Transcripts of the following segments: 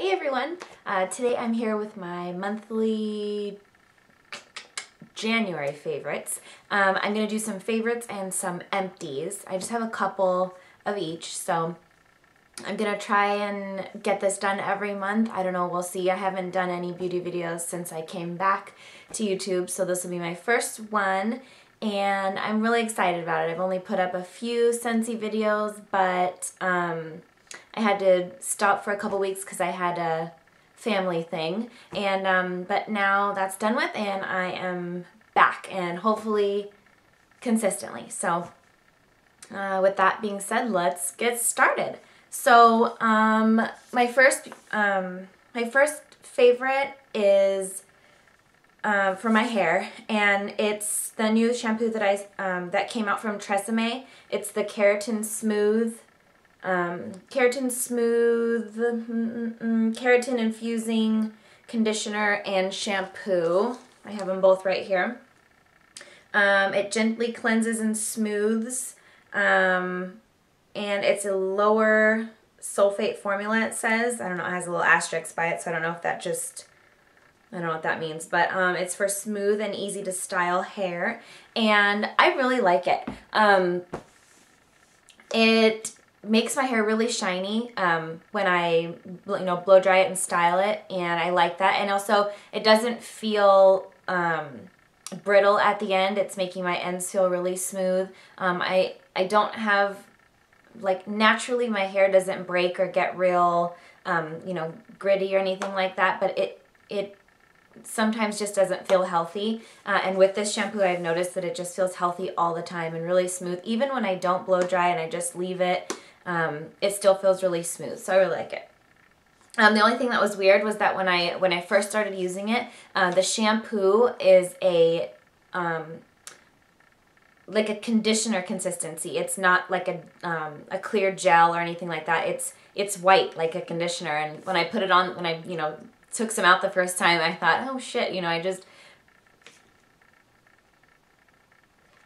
Hey everyone! Uh, today I'm here with my monthly January favorites. Um, I'm going to do some favorites and some empties. I just have a couple of each, so I'm going to try and get this done every month. I don't know, we'll see. I haven't done any beauty videos since I came back to YouTube, so this will be my first one, and I'm really excited about it. I've only put up a few Scentsy videos, but um, I had to stop for a couple weeks because I had a family thing. And um, but now that's done with, and I am back, and hopefully consistently. So uh, with that being said, let's get started. So um, my first um, my first favorite is uh, for my hair, and it's the new shampoo that I um, that came out from Tresemme. It's the Keratin Smooth um, keratin smooth, mm, mm, keratin infusing conditioner and shampoo. I have them both right here. Um, it gently cleanses and smooths, um, and it's a lower sulfate formula, it says. I don't know, it has a little asterisk by it, so I don't know if that just, I don't know what that means, but um, it's for smooth and easy to style hair, and I really like it. Um, it makes my hair really shiny um, when I you know blow dry it and style it and I like that and also it doesn't feel um, brittle at the end it's making my ends feel really smooth um, I I don't have like naturally my hair doesn't break or get real um, you know gritty or anything like that but it it sometimes just doesn't feel healthy. Uh, and with this shampoo, I've noticed that it just feels healthy all the time and really smooth. Even when I don't blow dry and I just leave it um, it still feels really smooth. So I really like it. Um, the only thing that was weird was that when I when I first started using it, uh, the shampoo is a um, like a conditioner consistency. It's not like a um, a clear gel or anything like that. It's it's white like a conditioner. And when I put it on, when I you know took some out the first time, I thought, oh shit, you know, I just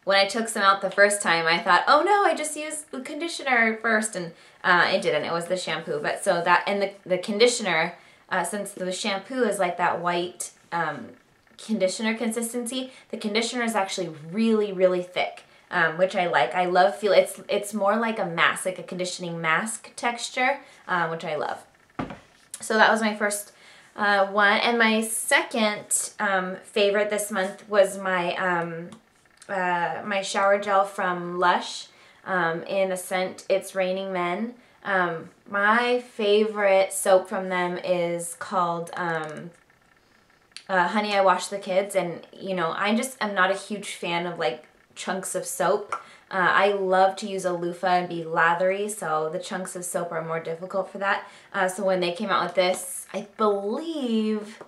when I took some out the first time, I thought, oh no, I just used the conditioner first, and uh, it didn't. It was the shampoo. But so that, and the, the conditioner, uh, since the shampoo is like that white um, conditioner consistency, the conditioner is actually really, really thick. Um, which I like. I love feel it's it's more like a mask, like a conditioning mask texture, um, which I love. So that was my first uh, one, and my second um, favorite this month was my um, uh, my shower gel from Lush um, in a scent It's Raining Men. Um, my favorite soap from them is called um, uh, Honey, I Wash the Kids. And, you know, I just am not a huge fan of like chunks of soap. Uh, I love to use a loofah and be lathery, so the chunks of soap are more difficult for that. Uh, so when they came out with this, I believe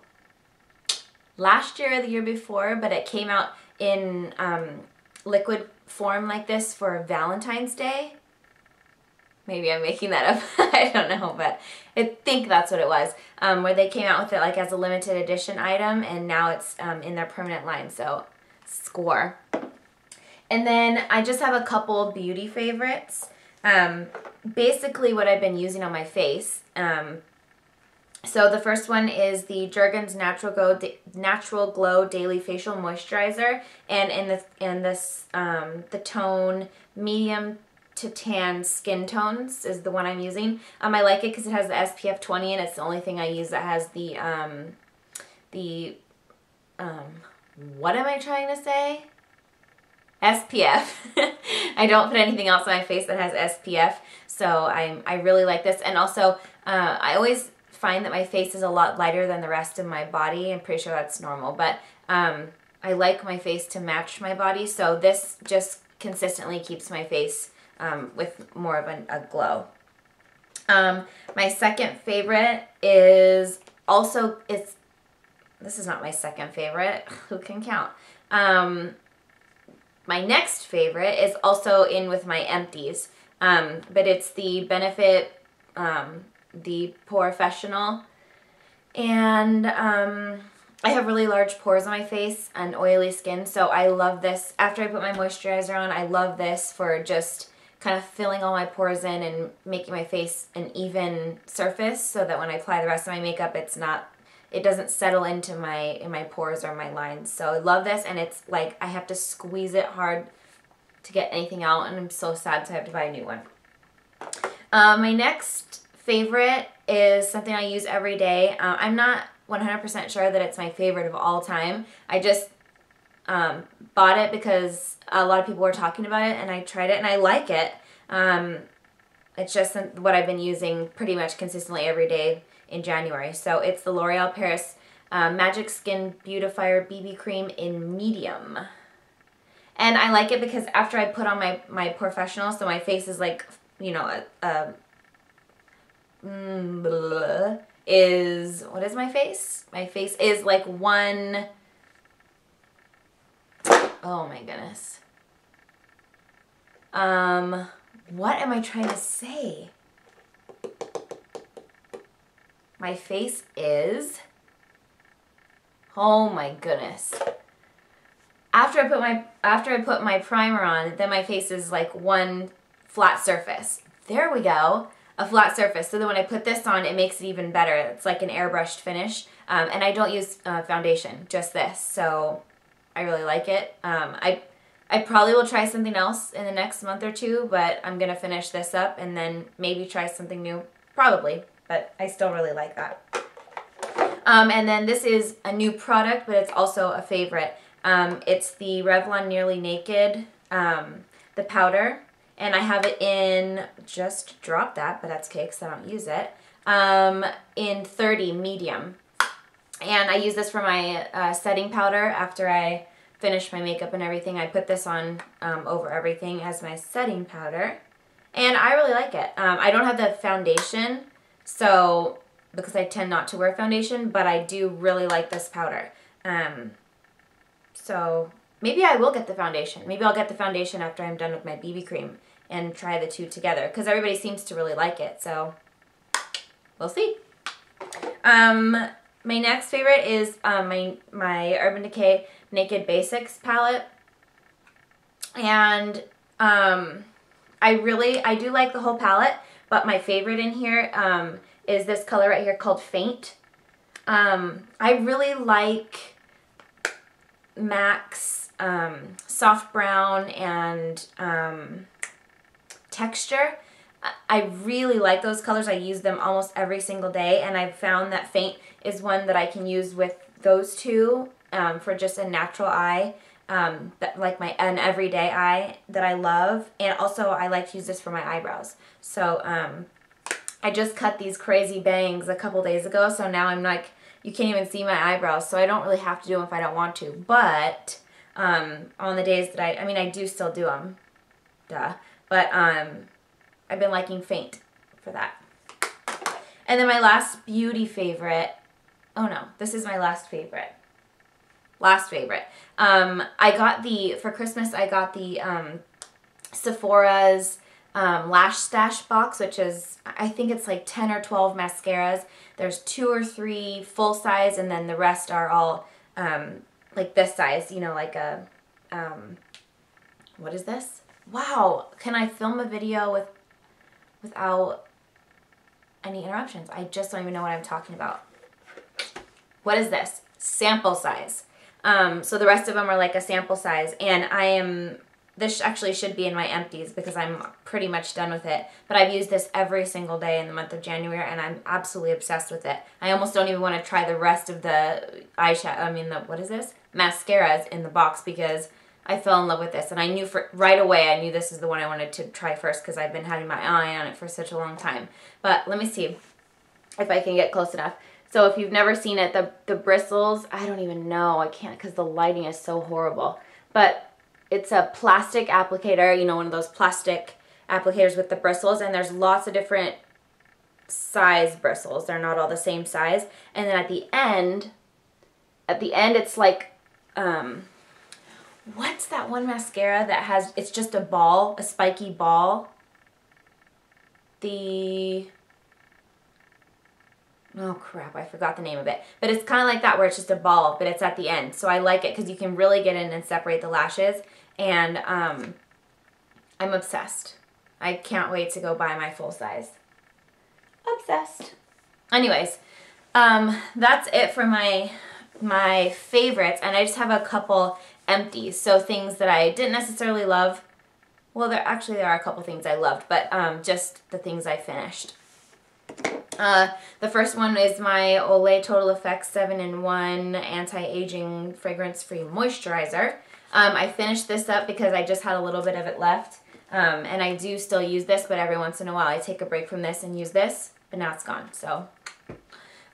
last year or the year before, but it came out in um, liquid form like this for Valentine's Day. Maybe I'm making that up. I don't know, but I think that's what it was. Um, where they came out with it like as a limited edition item, and now it's um, in their permanent line. So, score. And then I just have a couple beauty favorites. Um, basically, what I've been using on my face. So the first one is the Jergens Natural Glow Natural Glow Daily Facial Moisturizer, and in the in this um, the tone medium to tan skin tones is the one I'm using. Um, I like it because it has the SPF 20, and it's the only thing I use that has the um, the um, what am I trying to say? SPF. I don't put anything else on my face that has SPF, so I I really like this, and also uh, I always find that my face is a lot lighter than the rest of my body. I'm pretty sure that's normal, but um, I like my face to match my body, so this just consistently keeps my face um, with more of a, a glow. Um, my second favorite is also, it's, this is not my second favorite, who can count? Um, my next favorite is also in with my empties, um, but it's the Benefit um, the Porefessional. And um, I have really large pores on my face and oily skin, so I love this. After I put my moisturizer on, I love this for just kind of filling all my pores in and making my face an even surface so that when I apply the rest of my makeup, it's not, it doesn't settle into my, in my pores or my lines. So I love this and it's like, I have to squeeze it hard to get anything out and I'm so sad so I have to buy a new one. Uh, my next favorite is something I use every day. Uh, I'm not 100% sure that it's my favorite of all time. I just um, bought it because a lot of people were talking about it and I tried it and I like it. Um, it's just what I've been using pretty much consistently every day in January. So it's the L'Oreal Paris uh, Magic Skin Beautifier BB Cream in medium. And I like it because after I put on my, my Porefessional, so my face is like, you know, a, a is, what is my face? My face is like one Oh my goodness. Um, what am I trying to say? My face is, oh my goodness. After I put my, after I put my primer on, then my face is like one flat surface. There we go. A flat surface. So then when I put this on, it makes it even better. It's like an airbrushed finish. Um, and I don't use uh, foundation, just this. So I really like it. Um, I I probably will try something else in the next month or two, but I'm going to finish this up and then maybe try something new. Probably, but I still really like that. Um, and then this is a new product, but it's also a favorite. Um, it's the Revlon Nearly Naked, um, the powder. And I have it in, just drop that, but that's okay because I don't use it, um, in 30 medium. And I use this for my uh, setting powder after I finish my makeup and everything. I put this on um, over everything as my setting powder. And I really like it. Um, I don't have the foundation, so because I tend not to wear foundation, but I do really like this powder. Um, so maybe I will get the foundation. Maybe I'll get the foundation after I'm done with my BB cream and try the two together because everybody seems to really like it. So we'll see. Um, my next favorite is um, my, my Urban Decay Naked Basics palette. And um, I really, I do like the whole palette, but my favorite in here um, is this color right here called Faint. Um, I really like MAC's um, soft brown and um, texture. I really like those colors. I use them almost every single day, and I've found that Faint is one that I can use with those two um, for just a natural eye, um, that, like my an everyday eye that I love. And also, I like to use this for my eyebrows. So um, I just cut these crazy bangs a couple days ago, so now I'm like, you can't even see my eyebrows, so I don't really have to do them if I don't want to. But um, on the days that I, I mean, I do still do them, duh. But um, I've been liking Faint for that. And then my last beauty favorite, oh no, this is my last favorite. Last favorite. Um, I got the, for Christmas, I got the um, Sephora's um, Lash Stash box, which is, I think it's like 10 or 12 mascaras. There's two or three full size, and then the rest are all um, like this size, you know, like a, um, what is this? Wow, can I film a video with without any interruptions. I just don't even know what I'm talking about. What is this? Sample size. Um, so the rest of them are like a sample size and I am, this actually should be in my empties because I'm pretty much done with it. But I've used this every single day in the month of January and I'm absolutely obsessed with it. I almost don't even want to try the rest of the eyeshadow, I mean the, what is this? Mascaras in the box because I fell in love with this and I knew for right away I knew this is the one I wanted to try first because I've been having my eye on it for such a long time. But let me see if I can get close enough. So if you've never seen it, the, the bristles, I don't even know. I can't because the lighting is so horrible. But it's a plastic applicator, you know, one of those plastic applicators with the bristles. And there's lots of different size bristles. They're not all the same size. And then at the end, at the end it's like, um, what's that one mascara that has, it's just a ball, a spiky ball? The, oh crap, I forgot the name of it. But it's kind of like that where it's just a ball, but it's at the end. So I like it because you can really get in and separate the lashes. And um, I'm obsessed. I can't wait to go buy my full size. Obsessed. Anyways, um, that's it for my my favorites, and I just have a couple empties. So things that I didn't necessarily love. Well, there actually there are a couple things I loved, but um, just the things I finished. Uh, the first one is my Olay Total Effects 7-in-1 Anti-Aging Fragrance-Free Moisturizer. Um, I finished this up because I just had a little bit of it left. Um, and I do still use this, but every once in a while I take a break from this and use this, but now it's gone. So,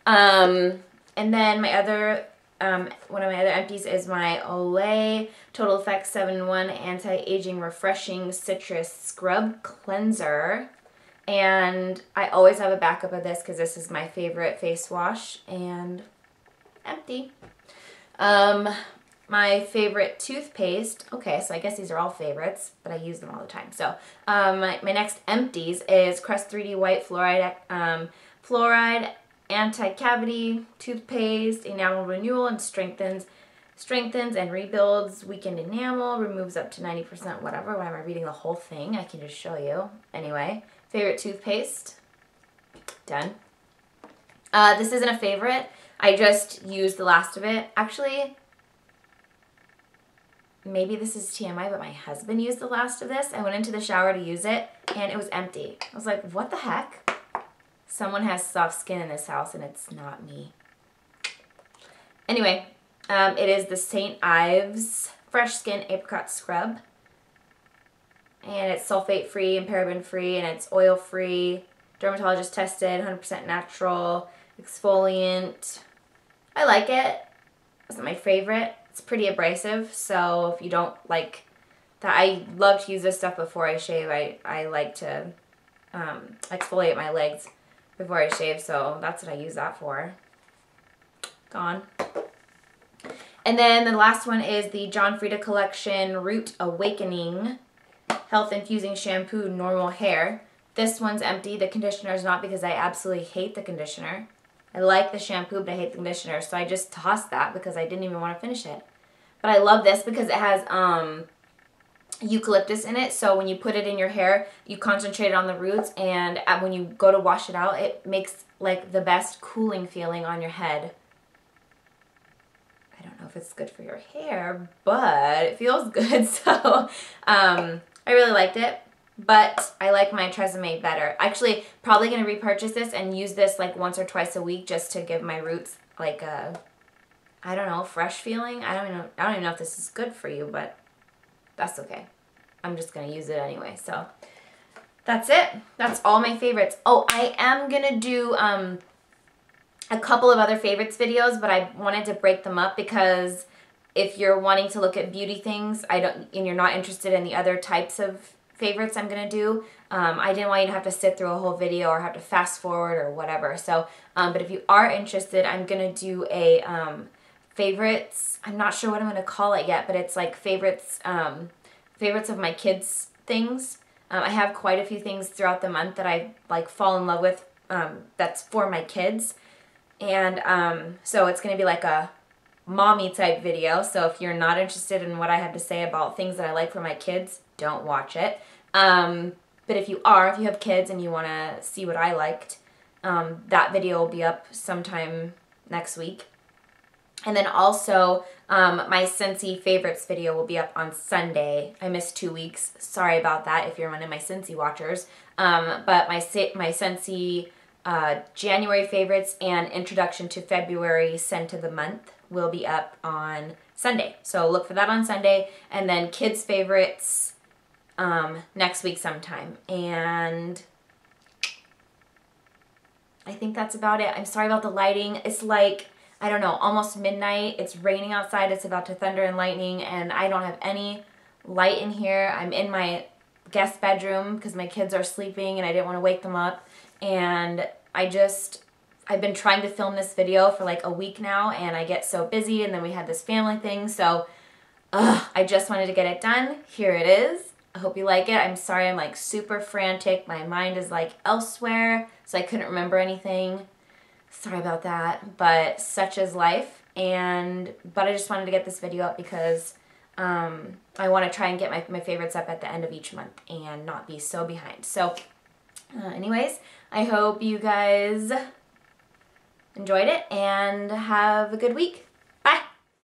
um, and then my other, um, one of my other empties is my Olay Total Effects 7-in-1 Anti-Aging Refreshing Citrus Scrub Cleanser. And I always have a backup of this because this is my favorite face wash and empty. Um, my favorite toothpaste, okay, so I guess these are all favorites, but I use them all the time. So um, my, my next empties is Crest 3D White Fluoride, um, Fluoride Anti-Cavity Toothpaste, Enamel Renewal, and strengthens strengthens and rebuilds weakened enamel, removes up to 90% whatever. Why am I reading the whole thing? I can just show you. Anyway, favorite toothpaste, done. Uh, this isn't a favorite. I just used the last of it. Actually, maybe this is TMI, but my husband used the last of this. I went into the shower to use it and it was empty. I was like, what the heck? Someone has soft skin in this house and it's not me. Anyway, um, it is the St. Ives Fresh Skin Apricot Scrub. And it's sulfate free and paraben free and it's oil free. Dermatologist tested, 100% natural, exfoliant. I like it. It's not my favorite. It's pretty abrasive, so if you don't like that, I love to use this stuff before I shave. I, I like to um, exfoliate my legs before I shave, so that's what I use that for. Gone. And then the last one is the John Frieda Collection Root Awakening Health Infusing Shampoo Normal Hair. This one's empty. The conditioner is not because I absolutely hate the conditioner. I like the shampoo, but I hate the conditioner. So I just tossed that because I didn't even want to finish it. But I love this because it has um, eucalyptus in it. So when you put it in your hair, you concentrate it on the roots. And when you go to wash it out, it makes like the best cooling feeling on your head. I don't know if it's good for your hair, but it feels good. So um, I really liked it but I like my Tresemme better. Actually, probably going to repurchase this and use this like once or twice a week just to give my roots like a, I don't know, fresh feeling. I don't even know, I don't even know if this is good for you, but that's okay. I'm just going to use it anyway. So that's it. That's all my favorites. Oh, I am going to do um, a couple of other favorites videos, but I wanted to break them up because if you're wanting to look at beauty things, I don't, and you're not interested in the other types of favorites I'm going to do. Um, I didn't want you to have to sit through a whole video or have to fast forward or whatever. So, um, but if you are interested, I'm going to do a um, favorites. I'm not sure what I'm going to call it yet, but it's like favorites, um, favorites of my kids things. Um, I have quite a few things throughout the month that I like fall in love with um, that's for my kids. And so it's going to be like a mommy type video. So if you're not interested in what I have to say about things that I like for my kids, don't watch it. Um, but if you are, if you have kids and you want to see what I liked, um, that video will be up sometime next week. And then also, um, my Scentsy favorites video will be up on Sunday. I missed two weeks. Sorry about that if you're one of my Scentsy watchers. Um, but my, my Scentsy uh, January favorites and introduction to February scent of the month will be up on Sunday. So look for that on Sunday. And then kids favorites um, next week sometime. And I think that's about it. I'm sorry about the lighting. It's like, I don't know, almost midnight. It's raining outside. It's about to thunder and lightning. And I don't have any light in here. I'm in my guest bedroom because my kids are sleeping and I didn't want to wake them up. And I just, I've been trying to film this video for like a week now and I get so busy and then we had this family thing. So ugh, I just wanted to get it done. Here it is. I hope you like it. I'm sorry I'm like super frantic. My mind is like elsewhere, so I couldn't remember anything. Sorry about that, but such is life. And but I just wanted to get this video up because Um, I want to try and get my, my favorites up at the end of each month and not be so behind. So, uh, anyways, I hope you guys enjoyed it and have a good week.